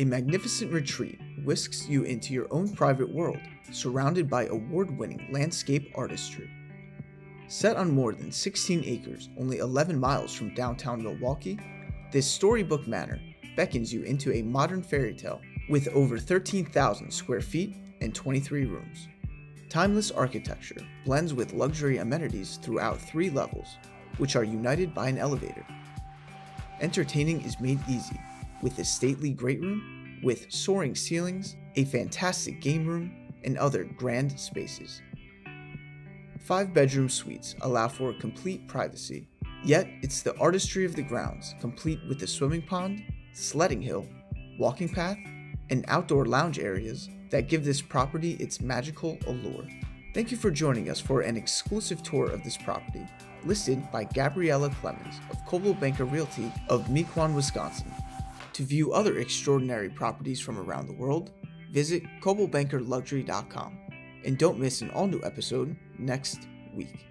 A magnificent retreat whisks you into your own private world, surrounded by award winning landscape artistry. Set on more than 16 acres, only 11 miles from downtown Milwaukee, this storybook manor beckons you into a modern fairy tale with over 13,000 square feet and 23 rooms. Timeless architecture blends with luxury amenities throughout three levels, which are united by an elevator. Entertaining is made easy with a stately great room with soaring ceilings, a fantastic game room, and other grand spaces. Five bedroom suites allow for complete privacy, yet it's the artistry of the grounds, complete with a swimming pond, sledding hill, walking path, and outdoor lounge areas that give this property its magical allure. Thank you for joining us for an exclusive tour of this property, listed by Gabriella Clemens of Coldwell Banker Realty of Mequon, Wisconsin. To view other extraordinary properties from around the world, visit coldwellbankerluxury.com. And don't miss an all new episode next week.